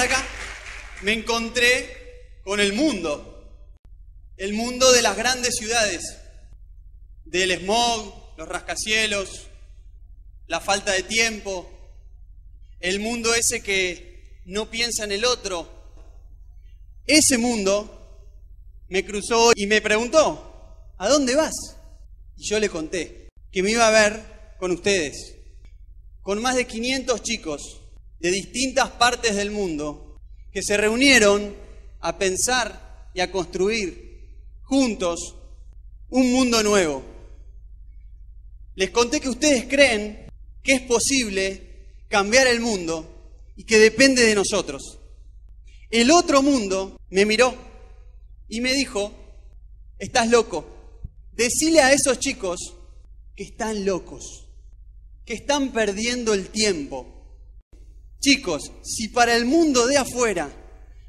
acá, me encontré con el mundo. El mundo de las grandes ciudades. Del smog, los rascacielos, la falta de tiempo. El mundo ese que no piensa en el otro. Ese mundo me cruzó y me preguntó, ¿a dónde vas? Y yo le conté que me iba a ver con ustedes, con más de 500 chicos de distintas partes del mundo que se reunieron a pensar y a construir juntos un mundo nuevo. Les conté que ustedes creen que es posible cambiar el mundo y que depende de nosotros. El otro mundo me miró y me dijo, estás loco. Decile a esos chicos que están locos, que están perdiendo el tiempo. Chicos, si para el mundo de afuera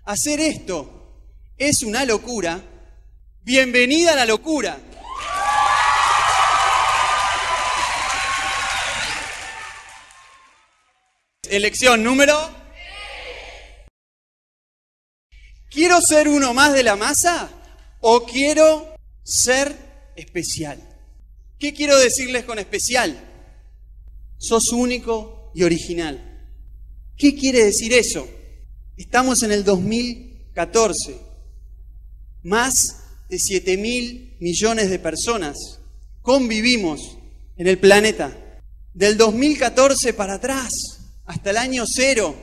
hacer esto es una locura, bienvenida a la locura. Elección número. ¿Quiero ser uno más de la masa o quiero ser especial? ¿Qué quiero decirles con especial? Sos único y original. ¿Qué quiere decir eso? Estamos en el 2014. Más de 7 mil millones de personas convivimos en el planeta. Del 2014 para atrás, hasta el año cero,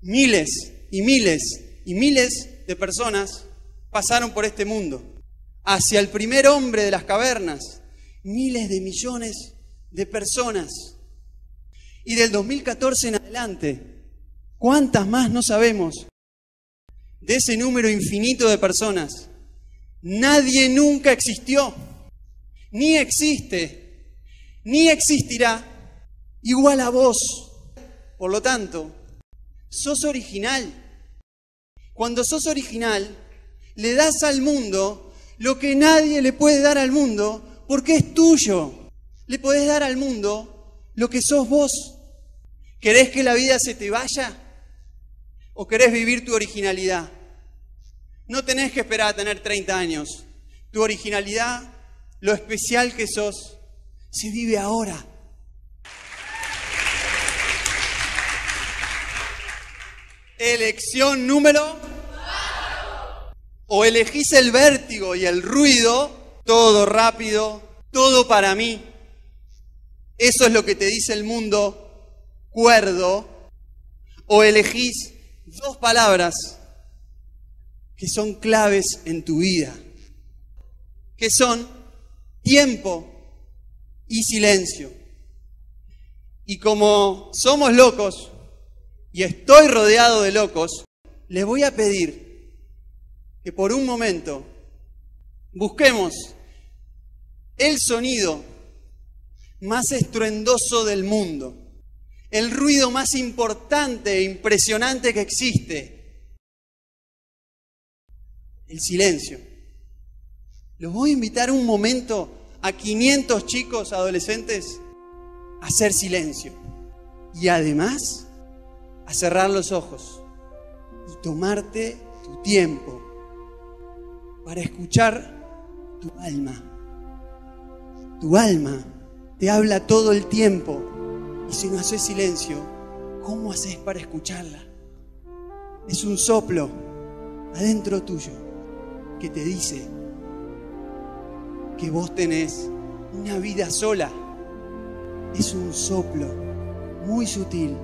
miles y miles y miles de personas pasaron por este mundo. Hacia el primer hombre de las cavernas, miles de millones de personas. Y del 2014 en adelante, ¿cuántas más no sabemos? De ese número infinito de personas, nadie nunca existió, ni existe, ni existirá igual a vos. Por lo tanto, sos original. Cuando sos original, le das al mundo lo que nadie le puede dar al mundo porque es tuyo. Le podés dar al mundo lo que sos vos. ¿Querés que la vida se te vaya? ¿O querés vivir tu originalidad? No tenés que esperar a tener 30 años. Tu originalidad, lo especial que sos, se vive ahora. Elección número. O elegís el vértigo y el ruido, todo rápido, todo para mí. Eso es lo que te dice el mundo cuerdo. O elegís dos palabras que son claves en tu vida, que son tiempo y silencio. Y como somos locos, y estoy rodeado de locos, les voy a pedir que por un momento busquemos el sonido más estruendoso del mundo, el ruido más importante e impresionante que existe, el silencio. Los voy a invitar un momento a 500 chicos adolescentes a hacer silencio. Y además a cerrar los ojos y tomarte tu tiempo para escuchar tu alma. Tu alma te habla todo el tiempo y si no haces silencio, ¿cómo haces para escucharla? Es un soplo adentro tuyo que te dice que vos tenés una vida sola. Es un soplo muy sutil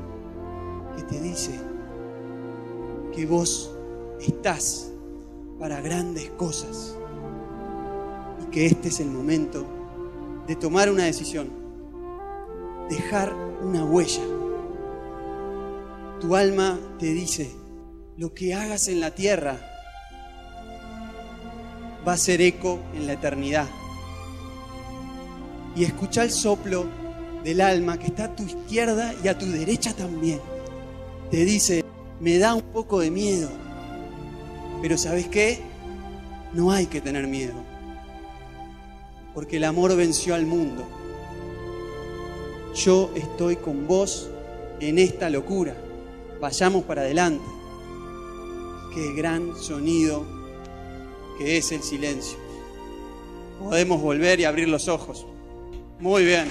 que te dice que vos estás para grandes cosas y que este es el momento de tomar una decisión, dejar una huella. Tu alma te dice, lo que hagas en la tierra va a ser eco en la eternidad. Y escucha el soplo del alma que está a tu izquierda y a tu derecha también te dice, me da un poco de miedo. Pero ¿sabes qué? No hay que tener miedo. Porque el amor venció al mundo. Yo estoy con vos en esta locura. Vayamos para adelante. qué gran sonido que es el silencio. Podemos volver y abrir los ojos. Muy bien.